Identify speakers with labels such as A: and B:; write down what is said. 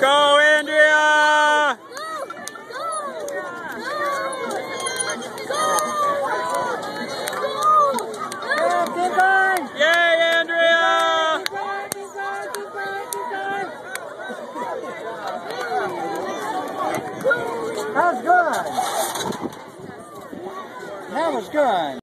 A: Go, Andrea! Yay, Andrea!
B: That was good. That was good.